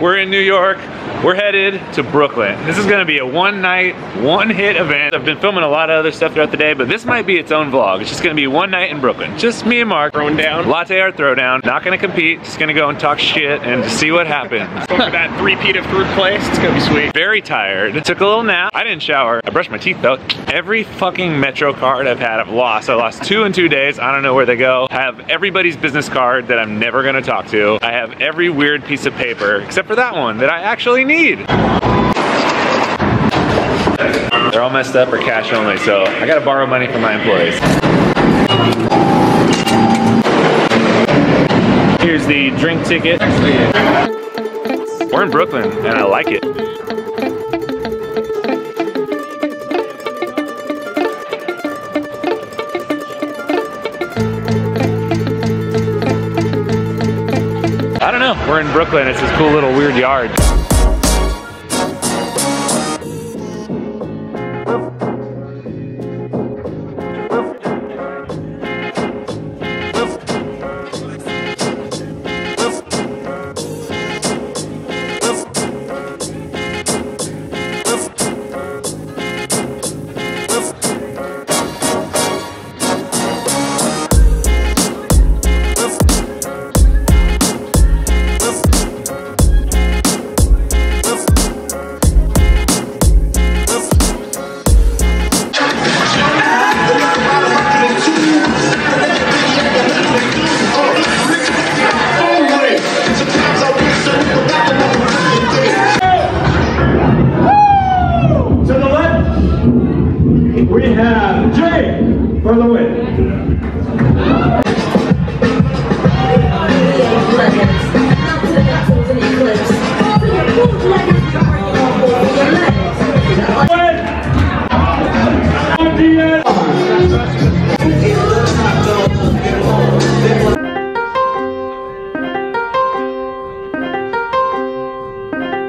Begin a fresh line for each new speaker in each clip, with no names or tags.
We're in New York. We're headed to Brooklyn. This is gonna be a one night, one hit event. I've been filming a lot of other stuff throughout the day, but this might be its own vlog. It's just gonna be one night in Brooklyn. Just me and Mark.
Throwing down.
Latte art throwdown. Not gonna compete, just gonna go and talk shit and see what happens.
For that three-peat of third place. It's gonna be sweet.
Very tired. It took a little nap. I didn't shower. I brushed my teeth though. Every fucking Metro card I've had, I've lost. I lost two in two days. I don't know where they go. I have everybody's business card that I'm never gonna talk to. I have every weird piece of paper, except for that one that I actually need. They're all messed up or cash only, so I gotta borrow money from my employees. Here's the drink ticket. We're in Brooklyn, and I like it. We're in Brooklyn. It's this cool little weird yard.
We have Jay for the win.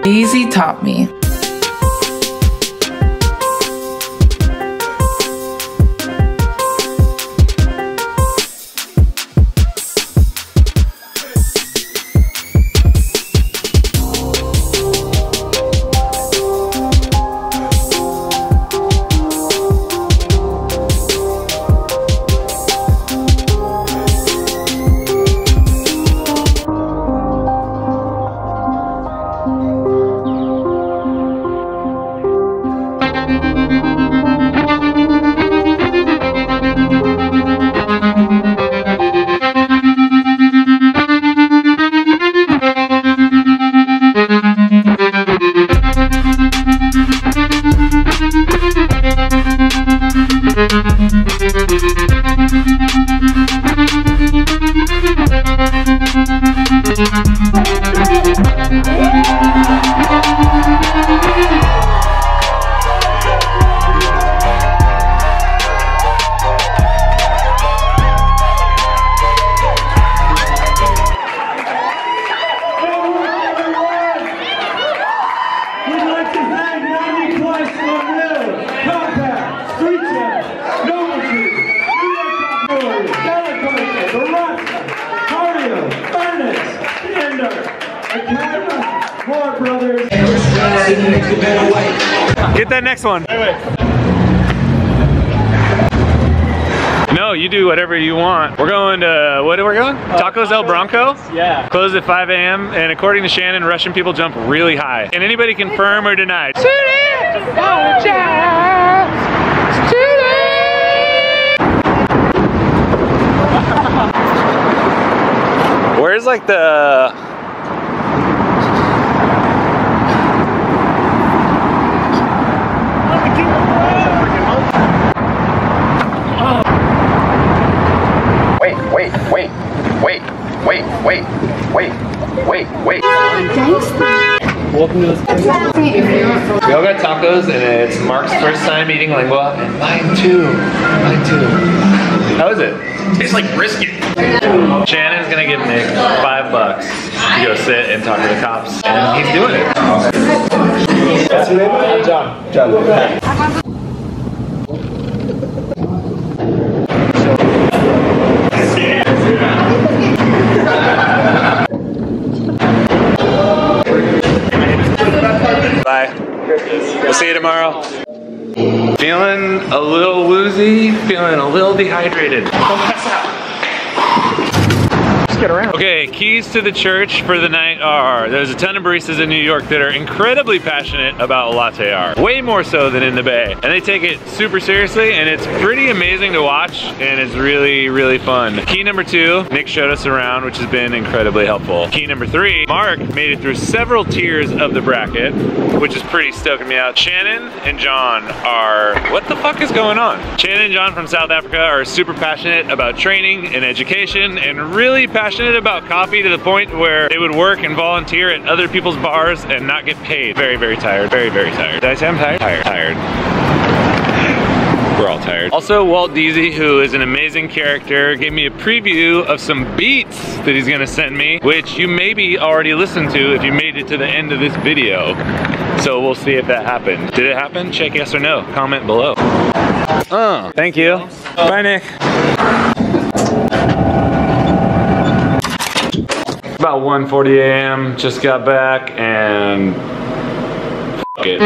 Easy taught me.
Get that next one. No, you do whatever you want. We're going to, what are we going? Uh, Tacos El Bronco?
Yeah.
Closed at 5 a.m. And according to Shannon, Russian people jump really high. Can anybody confirm or deny? Where's like the We all got tacos, and it's Mark's first time eating lingua, and mine too. Mine too. How is it?
Tastes like brisket.
Shannon's gonna give Nick five bucks to go sit and talk to the cops, and he's doing it.
What's your name? John. John.
A little woozy, feeling a little dehydrated.
Get around.
Okay, keys to the church for the night are there's a ton of baristas in New York that are incredibly passionate about latte art, way more so than in the Bay. And they take it super seriously and it's pretty amazing to watch and it's really, really fun. Key number two, Nick showed us around, which has been incredibly helpful. Key number three, Mark made it through several tiers of the bracket, which is pretty stoking me out. Shannon and John are, what the fuck is going on? Shannon and John from South Africa are super passionate about training and education and really passionate about coffee to the point where they would work and volunteer at other people's bars and not get paid. Very, very tired. Very, very tired. Did I say I'm tired? Tired. Tired. We're all tired. Also, Walt Deezy, who is an amazing character, gave me a preview of some beats that he's gonna send me, which you maybe already listened to if you made it to the end of this video. So we'll see if that happened. Did it happen? Check yes or no. Comment below. Oh, thank you. Bye, Nick. About 1.40 a.m. Just got back and it.